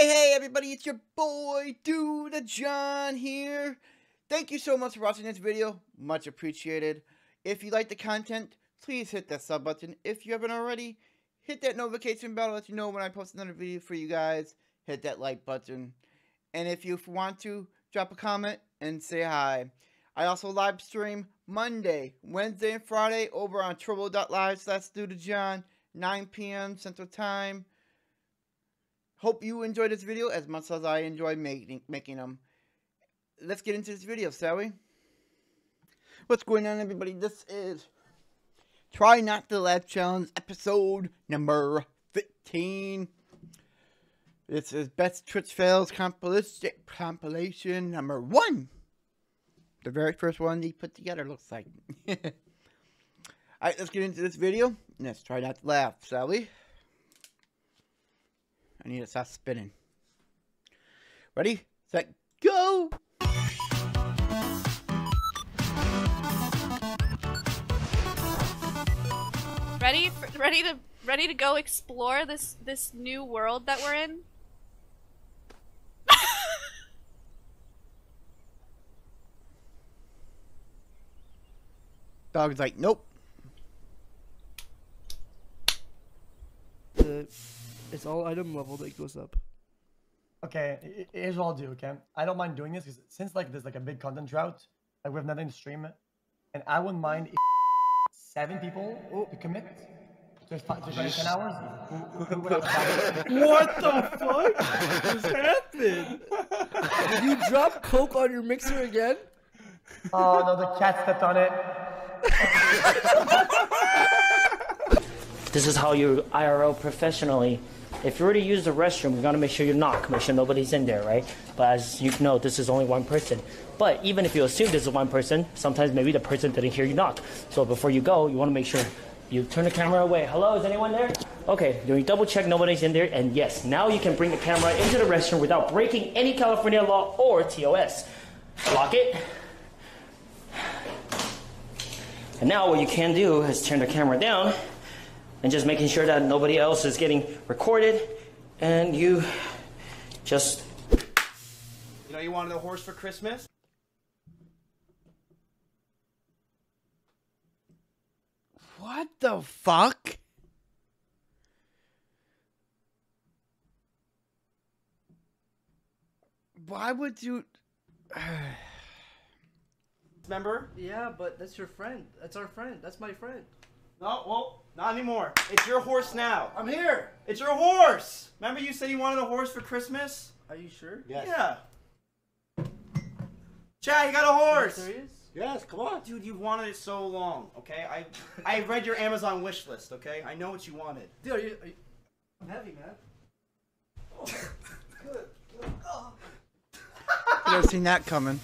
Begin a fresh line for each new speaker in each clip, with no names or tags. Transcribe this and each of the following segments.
Hey, hey, everybody, it's your boy, Do The Jon here. Thank you so much for watching this video. Much appreciated. If you like the content, please hit that sub button. If you haven't already, hit that notification bell to let you know when I post another video for you guys. Hit that like button. And if you want to, drop a comment and say hi. I also live stream Monday, Wednesday, and Friday over on trovo.live slash John, 9 p.m. Central Time. Hope you enjoyed this video as much as I enjoy making, making them. Let's get into this video, shall we? What's going on, everybody? This is Try Not to Laugh Challenge episode number 15. This is Best Twitch Fails compilation, compilation number one. The very first one he put together, looks like. Alright, let's get into this video. Let's try not to laugh, shall we? I need to stop spinning. Ready, set, go!
Ready? For, ready to ready to go explore this this new world that we're in?
Dog's like, nope.
The, it's all item level that goes up.
Okay, i- i- here's what I'll do. Okay, I don't mind doing this because since like there's like a big content drought, like we have nothing to stream, and I wouldn't mind if seven people oh. to commit to, fi- to like ten hours. Who, who would have
What the fuck just happened? you dropped coke on your mixer again?
oh no, the cat stepped on it.
This is how you IRL professionally. If you were to use the restroom, you gotta make sure you knock, make sure nobody's in there, right? But as you know, this is only one person. But even if you assume this is one person, sometimes maybe the person didn't hear you knock. So before you go, you wanna make sure you turn the camera away. Hello, is anyone there? Okay, you double check nobody's in there, and yes, now you can bring the camera into the restroom without breaking any California law or TOS. Lock it. And now what you can do is turn the camera down and just making sure that nobody else is getting recorded and you just
You know, you wanted a horse for Christmas?
What the fuck? Why would you...
Remember?
Yeah, but that's your friend. That's our friend. That's my friend.
No, well, not anymore. It's your horse now.
I'm here.
It's your horse! Remember you said you wanted a horse for Christmas?
Are you sure? Yes.
Yeah. Chad, you got a horse!
Serious?
Yes, come on. Dude, you wanted it so long, okay? I I read your Amazon wish list, okay? I know what you wanted.
Dude, are you, are you... I'm heavy, man. Good. Oh.
I never seen that coming.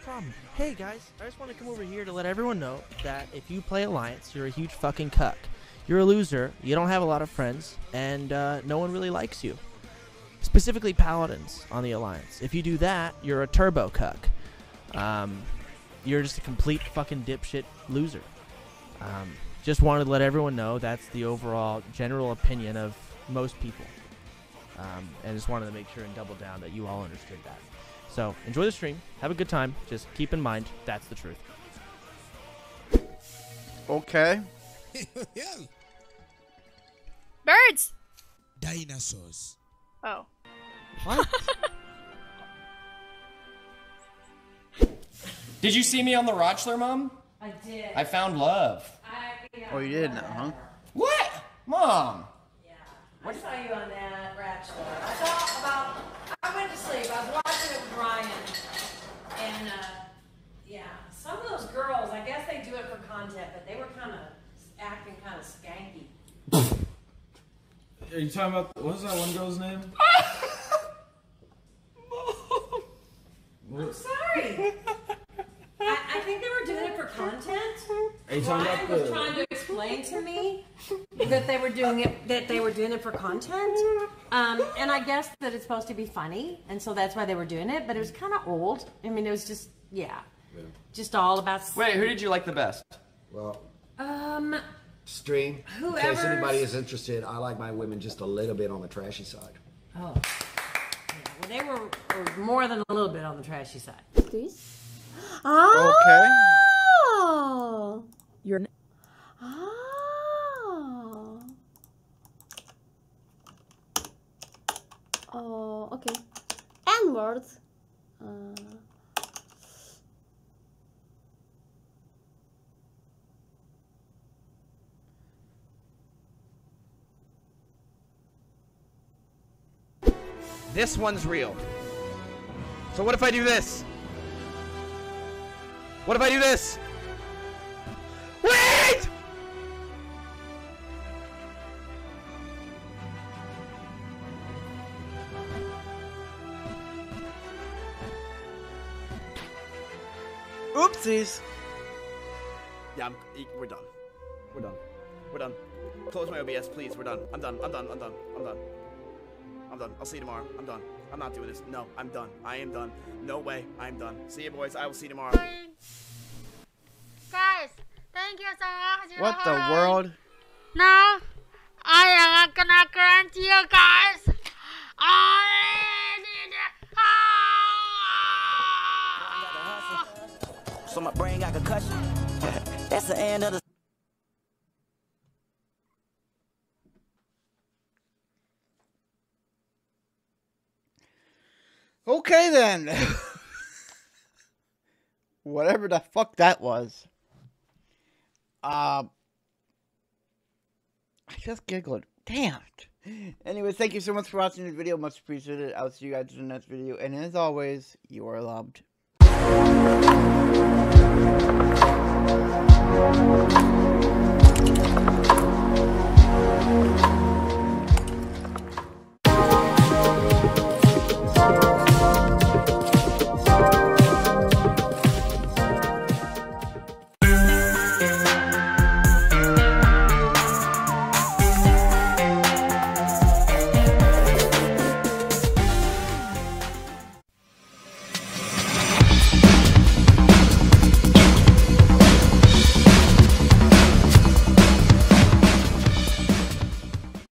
Problem. Hey guys, I just want to come over here to let everyone know that if you play Alliance, you're a huge fucking cuck. You're a loser. You don't have a lot of friends, and uh, no one really likes you. Specifically, paladins on the Alliance. If you do that, you're a turbo cuck. Um, you're just a complete fucking dipshit loser. Um, just wanted to let everyone know that's the overall general opinion of most people. Um, and just wanted to make sure and double down that you all understood that. So enjoy the stream, have a good time. Just keep in mind that's the truth.
Okay.
yeah,
Birds.
dinosaurs.
Oh.
What?
Did you see me on the Bachelor, Mom?
I did.
I found love.
I,
oh, you did now, huh?
What? Mom!
Yeah. I saw you on that Bachelor. I thought about. I went to sleep. I was watching it with Ryan, and uh, yeah, some of those girls. I guess they do it for content, but they were kind of acting kind of skanky.
Are you talking about what was that one girl's name?
I'm sorry. I, I think they were doing it for content.
Are you talking about
was
the?
trying to explain to me that they were doing it that they were doing it for content, um, and I guess that it's supposed to be funny, and so that's why they were doing it. But it was kind of old. I mean, it was just yeah, just all about.
Wait, who did you like the best?
Well,
Um,
stream. In case anybody is interested, I like my women just a little bit on the trashy side.
Oh. Yeah, well, they were, were more than a little bit on the trashy side.
This? Ah.
Okay.
You're. Ah. Oh, okay. N word. Uh,
This one's real. So what if I do this? What if I do this? Wait!
Oopsies.
Yeah, I'm, we're done. We're done. We're done. Close my OBS, please. We're done. I'm done. I'm done. I'm done. I'm done. I'm done. I'll see you tomorrow. I'm done. I'm not doing this. No, I'm done. I am done. No way. I'm done. See you, boys. I will see you tomorrow.
Guys, thank you so much.
What the world?
Now, I am not gonna grant you guys all
So my brain got concussion. That's the end of the.
Okay then. Whatever the fuck that was. Um, I just giggled. Damn. Anyways, thank you so much for watching this video. Much appreciated. I'll see you guys in the next video. And as always, you are loved.